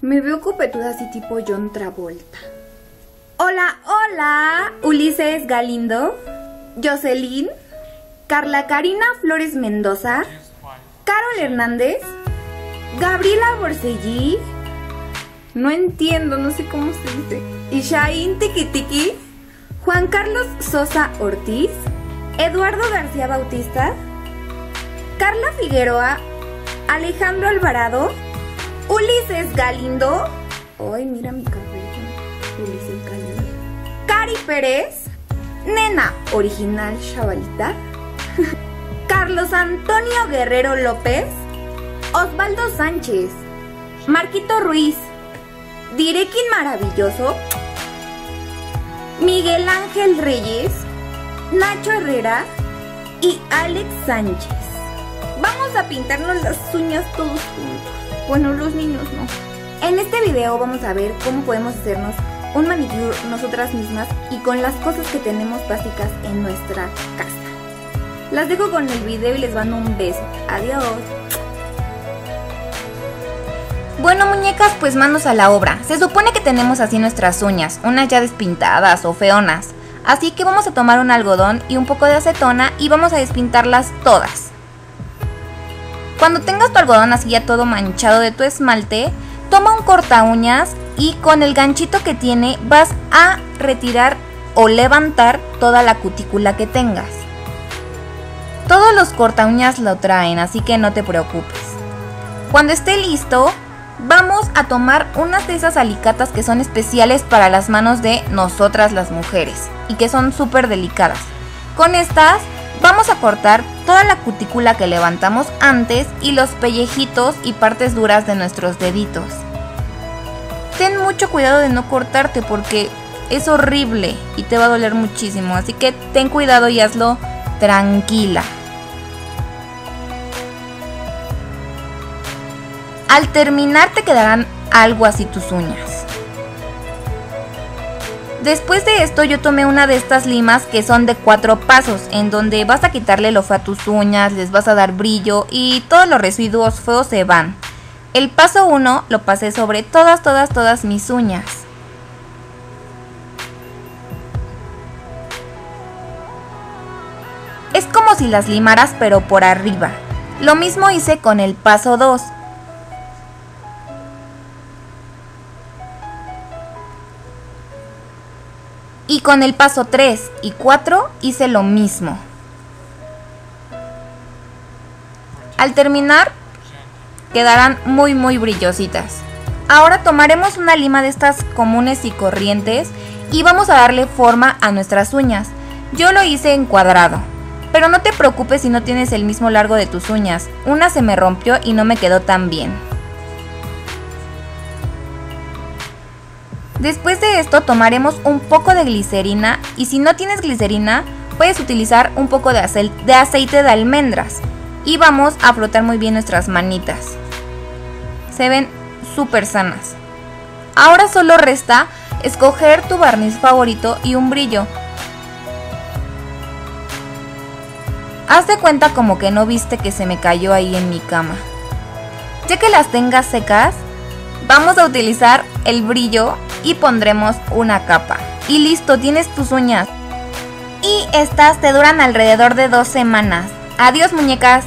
Me veo copetuda así tipo John Travolta. Hola, hola, Ulises Galindo, Jocelyn, Carla Karina Flores Mendoza, Carol Hernández, Gabriela Borsellí, no entiendo, no sé cómo se dice, Ishaín Tiki Juan Carlos Sosa Ortiz, Eduardo García Bautista, Carla Figueroa, Alejandro Alvarado, Ulises Galindo, ay mira mi cabello, Ulises Galindo, Cari Pérez, Nena Original Chavalita, Carlos Antonio Guerrero López, Osvaldo Sánchez, Marquito Ruiz, Direcin Maravilloso, Miguel Ángel Reyes, Nacho Herrera. Y Alex Sánchez. Vamos a pintarnos las uñas todos juntos. Bueno, los niños no. En este video vamos a ver cómo podemos hacernos un manicure nosotras mismas y con las cosas que tenemos básicas en nuestra casa. Las dejo con el video y les mando un beso. Adiós. Bueno muñecas, pues manos a la obra. Se supone que tenemos así nuestras uñas, unas ya despintadas o feonas. Así que vamos a tomar un algodón y un poco de acetona y vamos a despintarlas todas. Cuando tengas tu algodón así ya todo manchado de tu esmalte, toma un corta uñas y con el ganchito que tiene vas a retirar o levantar toda la cutícula que tengas. Todos los corta uñas lo traen, así que no te preocupes. Cuando esté listo, vamos a tomar unas de esas alicatas que son especiales para las manos de nosotras las mujeres y que son súper delicadas. Con estas vamos a cortar toda la cutícula que levantamos antes y los pellejitos y partes duras de nuestros deditos. Ten mucho cuidado de no cortarte porque es horrible y te va a doler muchísimo, así que ten cuidado y hazlo tranquila. Al terminar te quedarán algo así tus uñas. Después de esto yo tomé una de estas limas que son de cuatro pasos, en donde vas a quitarle lo feo a tus uñas, les vas a dar brillo y todos los residuos feos se van. El paso 1 lo pasé sobre todas, todas, todas mis uñas. Es como si las limaras pero por arriba. Lo mismo hice con el paso 2. Y con el paso 3 y 4 hice lo mismo. Al terminar, quedarán muy muy brillositas. Ahora tomaremos una lima de estas comunes y corrientes y vamos a darle forma a nuestras uñas. Yo lo hice en cuadrado. Pero no te preocupes si no tienes el mismo largo de tus uñas. Una se me rompió y no me quedó tan bien. Después de esto tomaremos un poco de glicerina y si no tienes glicerina puedes utilizar un poco de, aceite de almendras y vamos a frotar muy bien nuestras manitas. Se ven súper sanas. Ahora solo resta escoger tu barniz favorito y un brillo. Haz de cuenta como que no viste que se me cayó ahí en mi cama. Ya que las tengas secas, vamos a utilizar el brillo y pondremos una capa. Y listo, tienes tus uñas. Y estas te duran alrededor de dos semanas. Adiós muñecas.